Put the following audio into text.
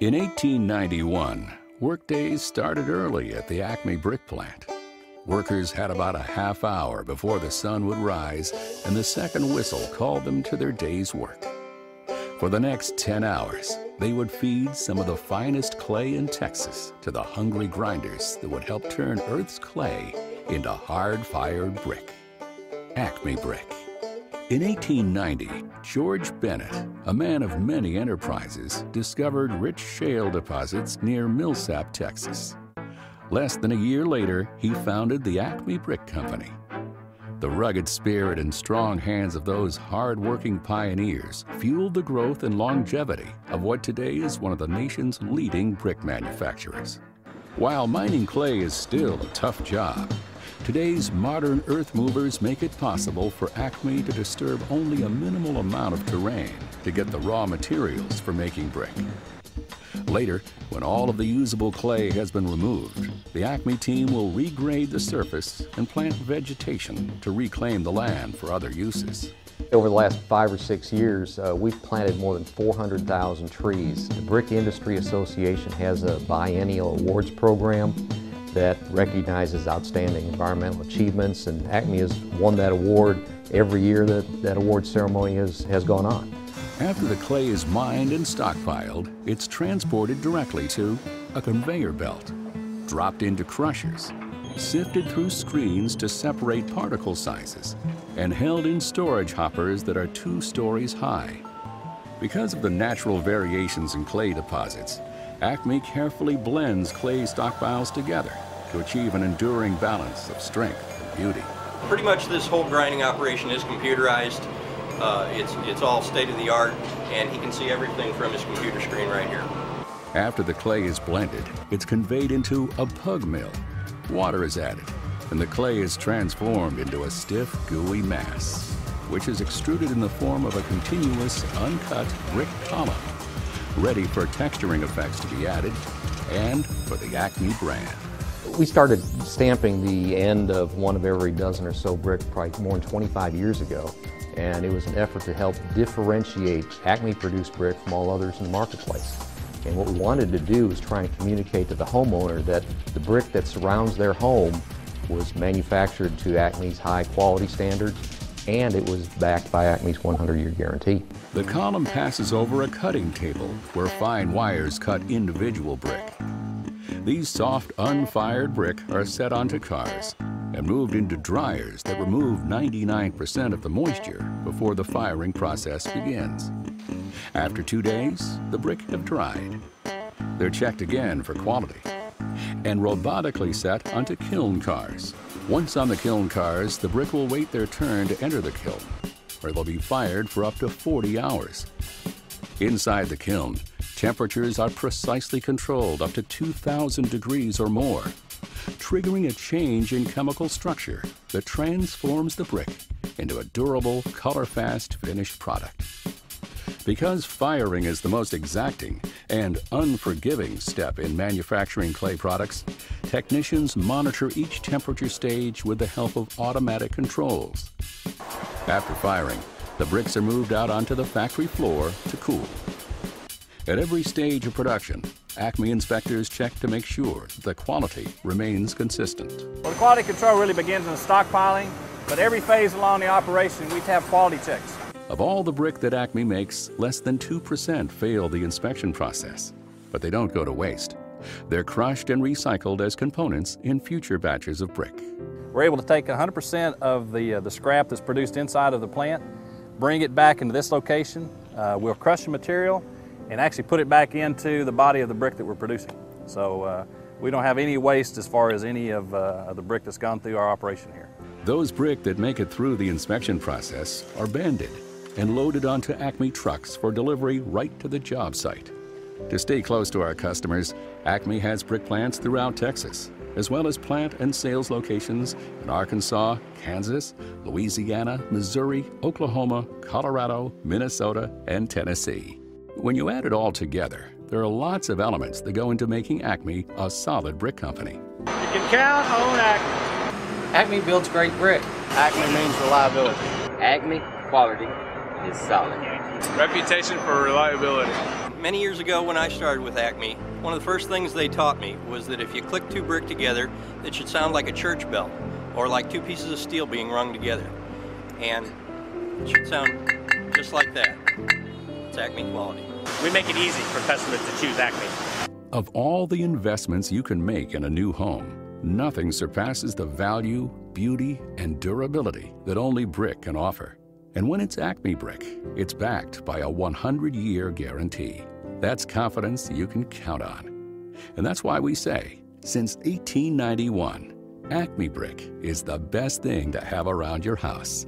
In 1891, workdays started early at the Acme brick plant. Workers had about a half hour before the sun would rise and the second whistle called them to their day's work. For the next 10 hours, they would feed some of the finest clay in Texas to the hungry grinders that would help turn Earth's clay into hard-fired brick. Acme Brick. In 1890, George Bennett, a man of many enterprises, discovered rich shale deposits near Millsap, Texas. Less than a year later, he founded the Acme Brick Company. The rugged spirit and strong hands of those hard-working pioneers fueled the growth and longevity of what today is one of the nation's leading brick manufacturers. While mining clay is still a tough job, today's modern earth movers make it possible for Acme to disturb only a minimal amount of terrain to get the raw materials for making brick. Later, when all of the usable clay has been removed, the Acme team will regrade the surface and plant vegetation to reclaim the land for other uses. Over the last five or six years, uh, we've planted more than 400,000 trees. The Brick Industry Association has a biennial awards program that recognizes outstanding environmental achievements, and Acme has won that award every year that that award ceremony has, has gone on. After the clay is mined and stockpiled, it's transported directly to a conveyor belt, dropped into crushers, sifted through screens to separate particle sizes, and held in storage hoppers that are two stories high. Because of the natural variations in clay deposits, Acme carefully blends clay stockpiles together to achieve an enduring balance of strength and beauty. Pretty much this whole grinding operation is computerized. Uh, it's, it's all state of the art, and he can see everything from his computer screen right here. After the clay is blended, it's conveyed into a pug mill. Water is added, and the clay is transformed into a stiff, gooey mass, which is extruded in the form of a continuous, uncut brick column, ready for texturing effects to be added and for the Acme brand. We started stamping the end of one of every dozen or so brick probably more than 25 years ago and it was an effort to help differentiate Acme produced brick from all others in the marketplace. And what we wanted to do was try and communicate to the homeowner that the brick that surrounds their home was manufactured to Acme's high quality standards and it was backed by Acme's 100-year guarantee. The column passes over a cutting table where fine wires cut individual brick. These soft, unfired brick are set onto cars and moved into dryers that remove 99% of the moisture before the firing process begins. After two days, the brick have dried. They're checked again for quality and robotically set onto kiln cars. Once on the kiln cars, the brick will wait their turn to enter the kiln, where they'll be fired for up to 40 hours. Inside the kiln, temperatures are precisely controlled up to 2,000 degrees or more triggering a change in chemical structure that transforms the brick into a durable, color-fast finished product. Because firing is the most exacting and unforgiving step in manufacturing clay products, technicians monitor each temperature stage with the help of automatic controls. After firing, the bricks are moved out onto the factory floor to cool. At every stage of production, Acme inspectors check to make sure the quality remains consistent. Well, the quality control really begins in the stockpiling, but every phase along the operation we have quality checks. Of all the brick that Acme makes, less than 2% fail the inspection process. But they don't go to waste. They're crushed and recycled as components in future batches of brick. We're able to take 100% of the, uh, the scrap that's produced inside of the plant, bring it back into this location. Uh, we'll crush the material, and actually put it back into the body of the brick that we're producing. So uh, we don't have any waste as far as any of, uh, of the brick that's gone through our operation here. Those brick that make it through the inspection process are banded and loaded onto Acme trucks for delivery right to the job site. To stay close to our customers, Acme has brick plants throughout Texas, as well as plant and sales locations in Arkansas, Kansas, Louisiana, Missouri, Oklahoma, Colorado, Minnesota, and Tennessee. When you add it all together, there are lots of elements that go into making Acme a solid brick company. You can count on Acme. Acme builds great brick. Acme means reliability. Acme quality is solid. Reputation for reliability. Many years ago when I started with Acme, one of the first things they taught me was that if you click two brick together, it should sound like a church bell or like two pieces of steel being rung together. And it should sound just like that. It's Acme quality. We make it easy for customers to choose Acme. Of all the investments you can make in a new home, nothing surpasses the value, beauty, and durability that only brick can offer. And when it's Acme Brick, it's backed by a 100 year guarantee. That's confidence you can count on. And that's why we say, since 1891, Acme Brick is the best thing to have around your house.